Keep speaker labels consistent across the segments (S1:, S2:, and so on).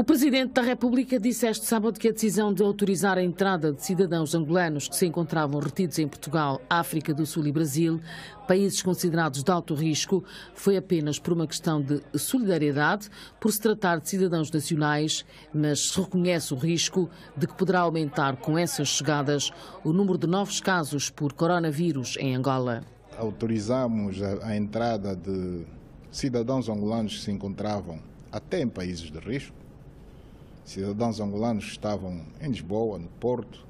S1: O Presidente da República disse este sábado que a decisão de autorizar a entrada de cidadãos angolanos que se encontravam retidos em Portugal, África do Sul e Brasil, países considerados de alto risco, foi apenas por uma questão de solidariedade, por se tratar de cidadãos nacionais, mas reconhece o risco de que poderá aumentar com essas chegadas o número de novos casos por coronavírus em Angola.
S2: Autorizamos a entrada de cidadãos angolanos que se encontravam até em países de risco, cidadãos angolanos estavam em Lisboa, no Porto,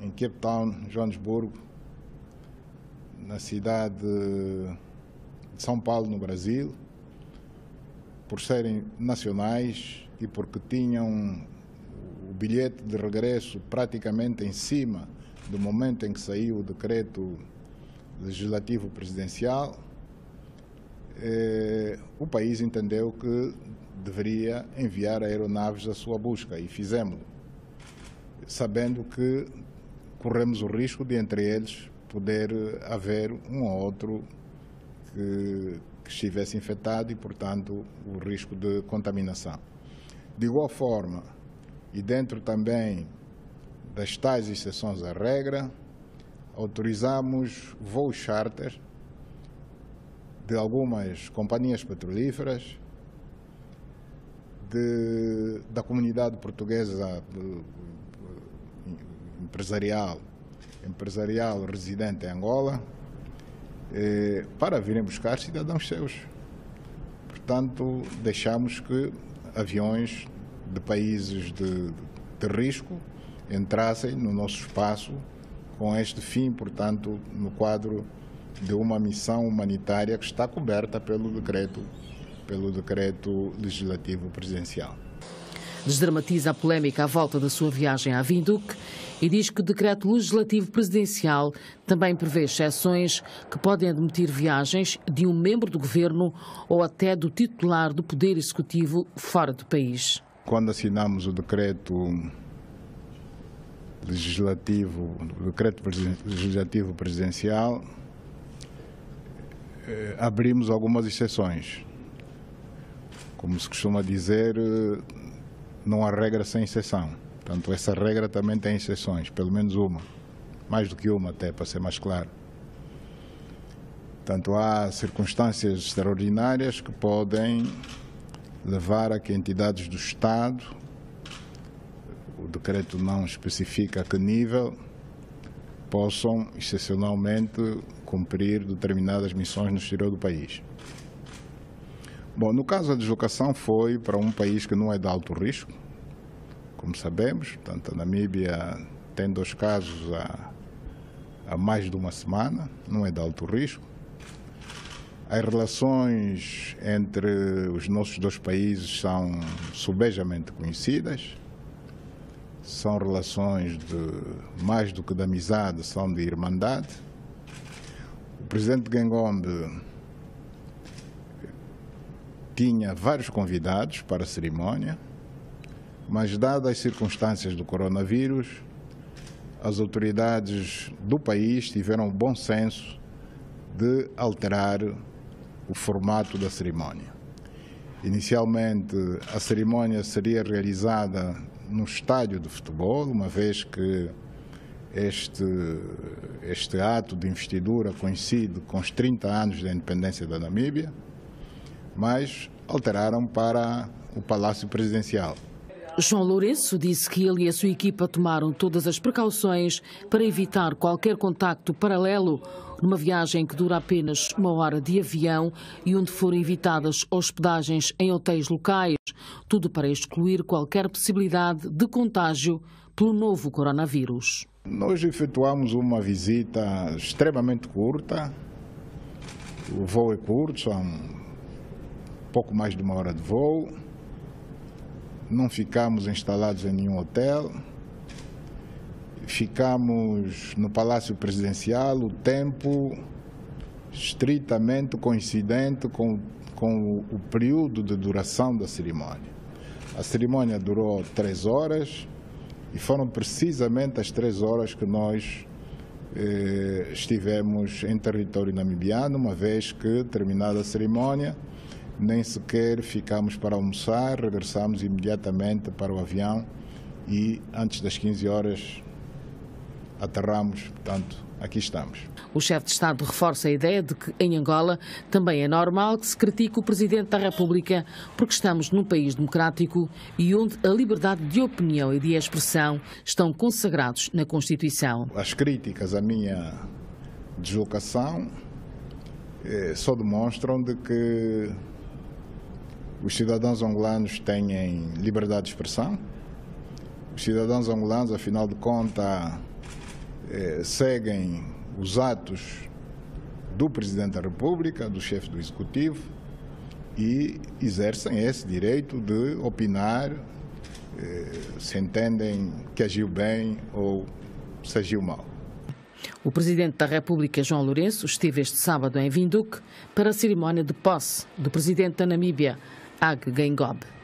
S2: em Cape Town, Joanesburgo, na cidade de São Paulo, no Brasil, por serem nacionais e porque tinham o bilhete de regresso praticamente em cima do momento em que saiu o decreto legislativo presidencial, eh, o país entendeu que deveria enviar aeronaves à sua busca e fizemos, sabendo que corremos o risco de entre eles poder haver um ou outro que, que estivesse infectado e, portanto, o risco de contaminação. De igual forma, e dentro também das tais exceções à regra, autorizamos voos charter de algumas companhias petrolíferas de, da comunidade portuguesa empresarial, empresarial residente em Angola, eh, para virem buscar cidadãos seus. Portanto, deixamos que aviões de países de, de risco entrassem no nosso espaço com este fim, portanto, no quadro de uma missão humanitária que está coberta pelo decreto pelo decreto legislativo presidencial.
S1: Desdramatiza a polémica à volta da sua viagem à Vinduque e diz que o decreto legislativo presidencial também prevê exceções que podem admitir viagens de um membro do governo ou até do titular do poder executivo fora do país.
S2: Quando assinamos o decreto legislativo, o decreto legislativo presidencial, eh, abrimos algumas exceções como se costuma dizer, eh, não há regra sem exceção. Portanto, essa regra também tem exceções, pelo menos uma, mais do que uma até, para ser mais claro. Portanto, há circunstâncias extraordinárias que podem levar a que entidades do Estado, o decreto não especifica a que nível, possam excepcionalmente cumprir determinadas missões no exterior do país. Bom, no caso da deslocação foi para um país que não é de alto risco, como sabemos. Portanto, a Namíbia tem dois casos há, há mais de uma semana, não é de alto risco. As relações entre os nossos dois países são subejamente conhecidas. São relações de mais do que de amizade, são de irmandade. O presidente Gengombe tinha vários convidados para a cerimónia, mas, dadas as circunstâncias do coronavírus, as autoridades do país tiveram o bom senso de alterar o formato da cerimónia. Inicialmente, a cerimónia seria realizada no estádio de futebol, uma vez que este, este ato de investidura coincide com os 30 anos da independência da Namíbia mas alteraram para o Palácio Presidencial.
S1: João Lourenço disse que ele e a sua equipa tomaram todas as precauções para evitar qualquer contacto paralelo numa viagem que dura apenas uma hora de avião e onde foram evitadas hospedagens em hotéis locais, tudo para excluir qualquer possibilidade de contágio pelo novo coronavírus.
S2: Nós efetuamos uma visita extremamente curta. O voo é curto, são pouco mais de uma hora de voo. Não ficamos instalados em nenhum hotel. Ficamos no Palácio Presidencial o tempo estritamente coincidente com, com o período de duração da cerimônia. A cerimônia durou três horas e foram precisamente as três horas que nós eh, estivemos em território namibiano, uma vez que, terminada a cerimônia, nem sequer ficamos para almoçar, regressamos imediatamente para o avião e antes das 15 horas aterramos, portanto, aqui estamos.
S1: O chefe de Estado reforça a ideia de que em Angola também é normal que se critique o Presidente da República porque estamos num país democrático e onde a liberdade de opinião e de expressão estão consagrados na Constituição.
S2: As críticas à minha deslocação eh, só demonstram de que os cidadãos angolanos têm liberdade de expressão. Os cidadãos angolanos, afinal de contas, eh, seguem os atos do Presidente da República, do chefe do Executivo e exercem esse direito de opinar eh, se entendem que agiu bem ou se agiu mal.
S1: O Presidente da República, João Lourenço, esteve este sábado em Vinduque para a cerimónia de posse do Presidente da Namíbia, Ag Gengob.